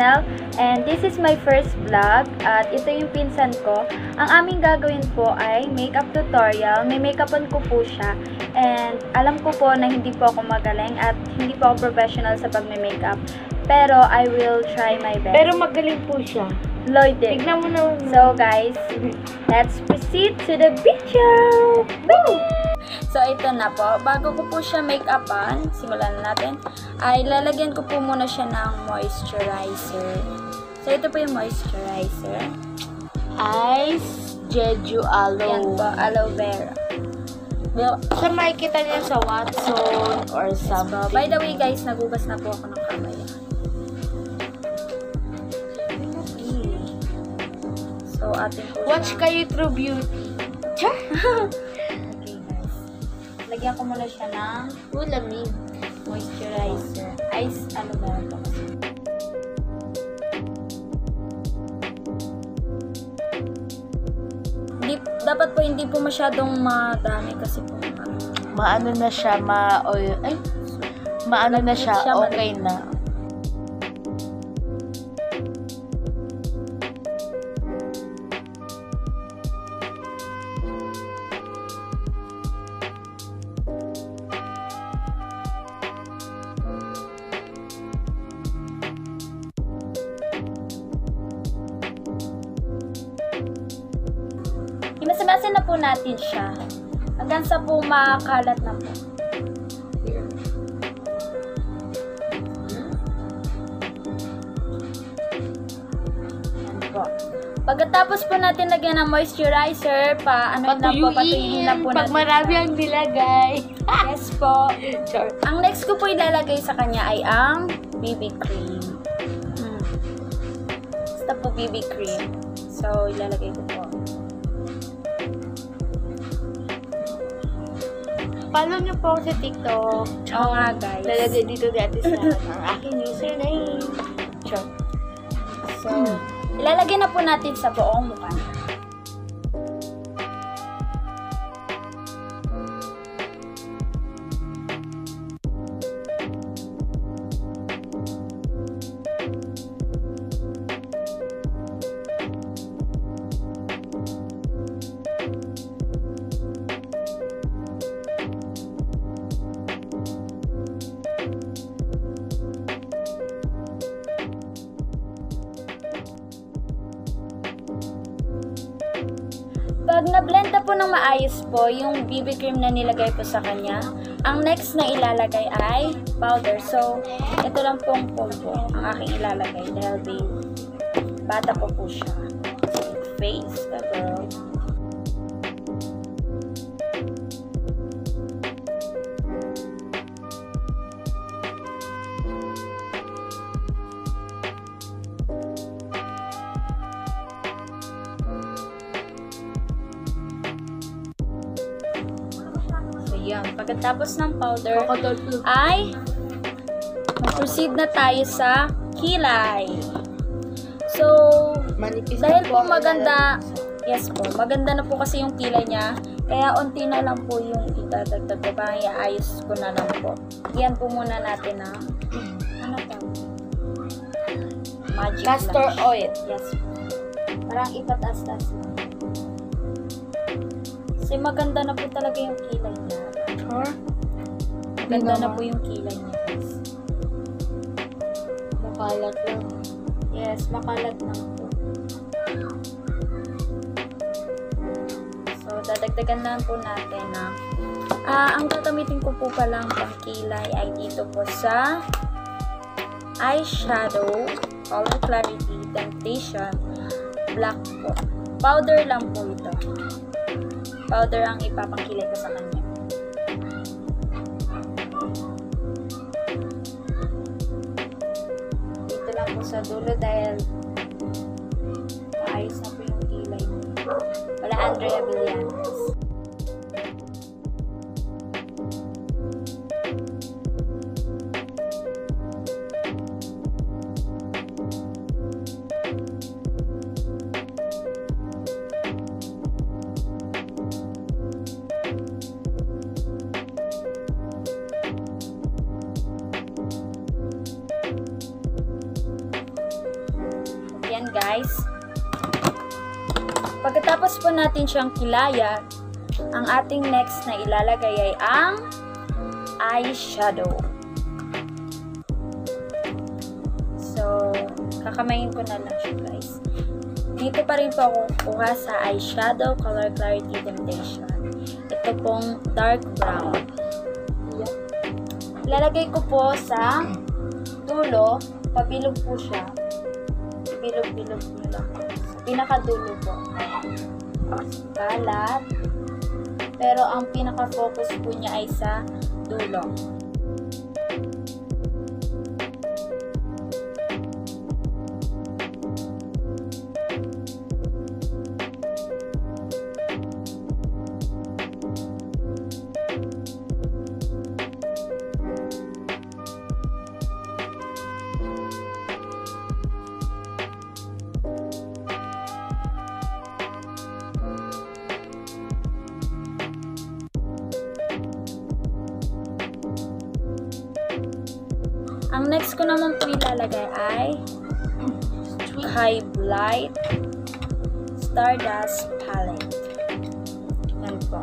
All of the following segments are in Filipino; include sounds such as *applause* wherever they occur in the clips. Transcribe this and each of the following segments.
channel and this is my first vlog at ito yung pinsan ko. Ang aming gagawin po ay makeup tutorial. May makeupan ko po siya and alam ko po na hindi po ako magaling at hindi po ako professional sa pagme-makeup. Pero I will try my best. Pero magaling po siya. Lloyd din. Tignan mo na. So guys, let's proceed to the video! Woo! So ito na po, bago ko po siya make-upan, simulan na natin, ay lalagyan ko po muna siya ng moisturizer. So ito po yung moisturizer. Ice Jeju Aloe. Yan po, aloe vera. Well, siya makikita niya sa Watson or So, something. by the way guys, nagugas na po ako ng kamay. So atin po Watch siya- kayo True Beauty. Cha! Okay guys. Lagyan ko muna siya ng Ulamig. moisturizer. Ice, ano ba ito? Hindi, dapat po hindi po masyadong madami kasi po ano, Maano na siya, ma... Oil. Ay, maano na siya, Siya, okay na. Imasamasin na po natin siya. Hanggang sa po makalat na po. Yan po. Pagkatapos po natin lagyan ng moisturizer, pa ano lang po, patuyuin lang po Pag natin marami ang nilagay. *laughs* Yes po. Char. Ang next ko po ilalagay sa kanya ay ang BB cream. Hmm. Basta po BB cream. So, ilalagay ko po. Follow niyo po ako sa TikTok. Oo nga, guys. Lalagay dito dati sa ang aking username. Char. So, ilalagay na po natin sa buong mukha. Pag na-blend na po ng maayos po yung BB cream na nilagay po sa kanya, ang next na ilalagay ay powder. So, ito lang pong pulbo ang aking ilalagay dahil baby. Bata po po siya. Face the girl. Yan. Pagkatapos ng powder, ay proceed na tayo sa kilay. So, Manipis dahil po maganda, yes po, maganda na po kasi yung kilay niya, kaya unti na lang po yung idadagdag ko, parang iayos ko na lang po. Yan po muna natin na, ano to? Magic Castor blush. oil. Yes po. Parang ipatas-tas lang. Kasi maganda na po talaga yung kilay Huh? Maganda na po yung kilay niya, guys. Makalat lang. Yes, makalat lang po. So, dadagdagan lang po natin na ah, ang gagamitin ko po palang pangkilay ay dito po sa eyeshadow, color clarity, temptation, black po. Powder lang po ito. Powder ang ipapangkilay ko sa kanya. Po sa dulo dahil maayos na po yung kilay. Wala Andrea Villanes. Natin siyang kilaya, ang ating next na ilalagay ay ang eyeshadow. So, kakamayin ko na lang siya guys. Dito pa rin po ako kuha sa eyeshadow color clarity temptation. Ito pong dark brown. Ilalagay ko po sa dulo, pabilog po siya. Bilog-bilog. Sa pinakadulo po. Balat. Pero ang pinaka-focus po niya ay sa dulo. Ang next ko naman po ilalagay ay Highlight Stardust Palette. Yan po.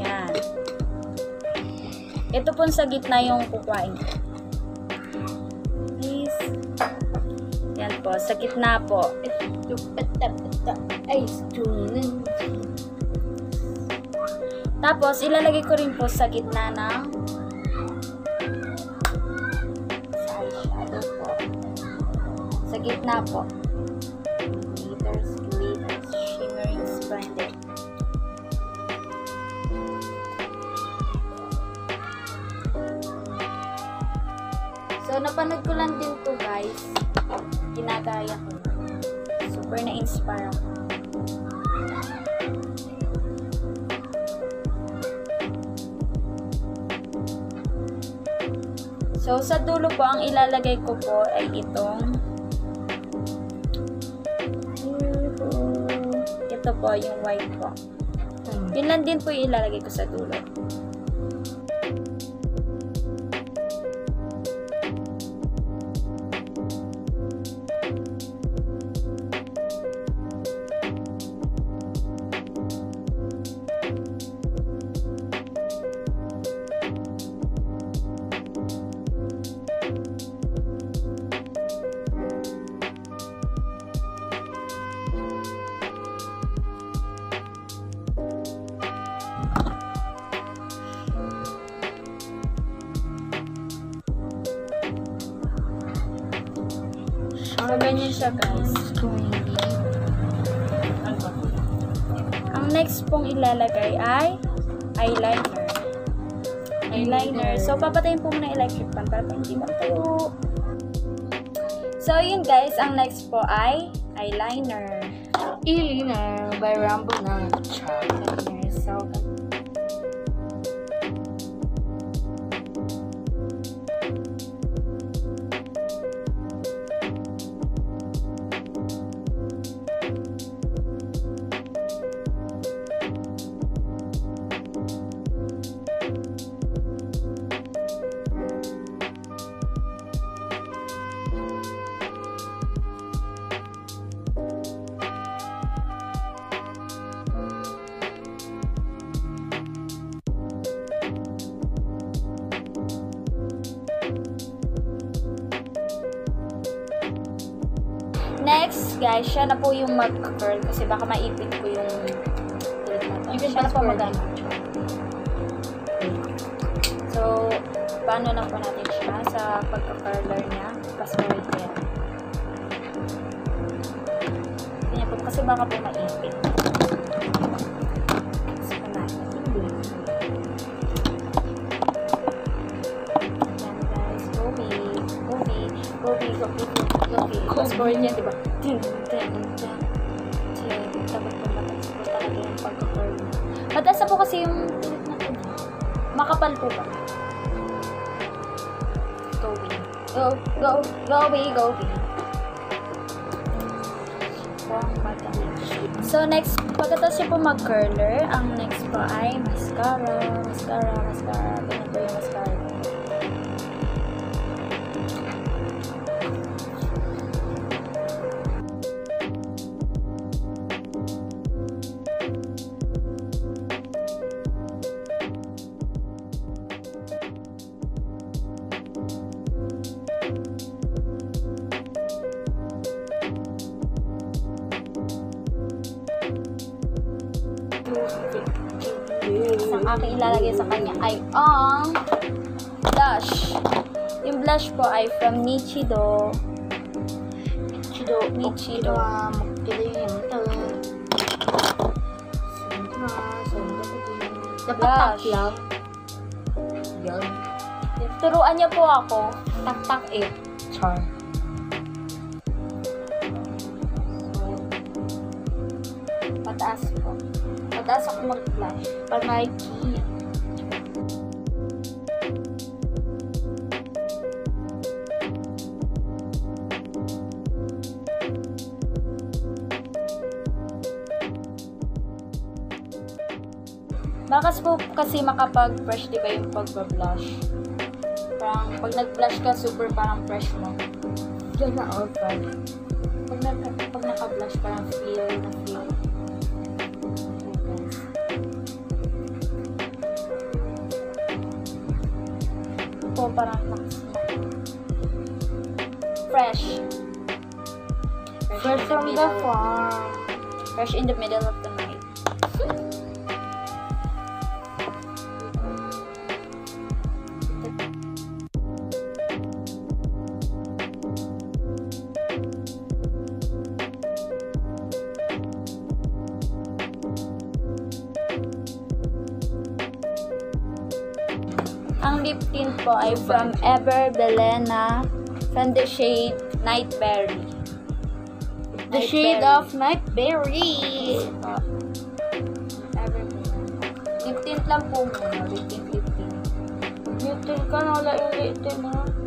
Yan. Ito po sa gitna yung kukuhain ko. Please. Yan po. Sa gitna po. Ay. Tapos, ilalagay ko rin po sa gitna ng gitna po. Glitters, glitters, shimmering, splendid. So, napanood ko lang din to guys. Ginagaya ko. Super na-inspire ako. So, sa dulo po, ang ilalagay ko po ay itong ito po, yung white po. Yun lang din po yung ilalagay ko sa dulo. Ganyan siya guys. Ang next pong ilalagay ay eyeliner. Eyeliner. So, papatayin po muna electric fan para hindi magtayo. So, yun guys. Ang next po ay eyeliner. Ilina by Rambo. Eyeliner. So, Guys, siya na po yung mag-curl kasi baka maipit ko yung ulit na to. Siya na po curl mag So, paano na po natin siya sa pagka-curler niya? Password ko yan. Ganyan po, kasi baka po maipit. Kasi pa natin. Yan guys, go big, go big, go big, go big, go big. Password niya, di ba? Po ba? Go. Go, go, go big, go niya. So, next, pagkatapos siya po mag-curler, ang next po ay mascara, mascara, mascara. Aking ilalagay sa kanya ay ang blush. Yung blush po ay from Nichido. Chido, Nichido. din. Dapat Blush. tak lang. Yan. Turuan niya po ako. Tak-tak it. Char. Pataas ako mag-blush. Panayki. Malakas po kasi makapag-fresh, di ba, yung pag-blush. Parang, pag nag-blush ka, super parang fresh mo. Diyan na all. Pag, nag, pag naka-blush, parang feel na feel. Po, parang. Fresh. Fresh in from the farm. Fresh in the middle of the night. Po ay from Ever Belena from the shade Nightberry. The shade of Nightberry. Uh, Ever Belena. Lip tint lang po muna. Lip tint, lip tint. Newton ka na wala yung litin ha.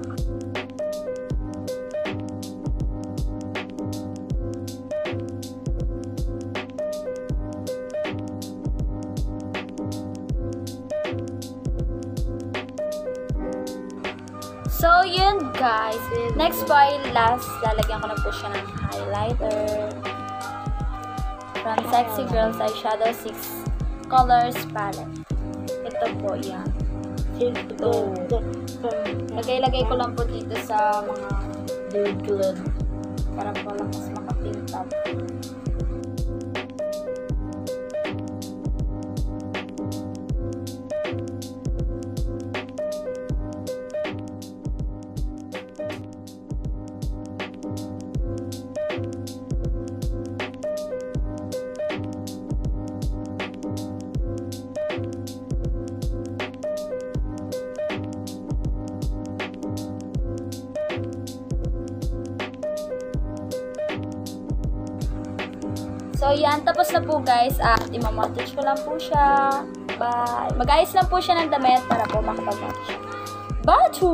Next po ay last. Lalagyan ko na po siya ng highlighter. From Sexy Girls Eyeshadow 6 Colors Palette. Ito po yan. Ito. Lagay-lagay ko lang po dito sa mga Dude, para po lang mas makapintap. Yan. Tapos na po, guys. At imamontage ko lang po siya. Bye. Mag-ayos lang po siya ng damit para po makapag-montage siya. Batu!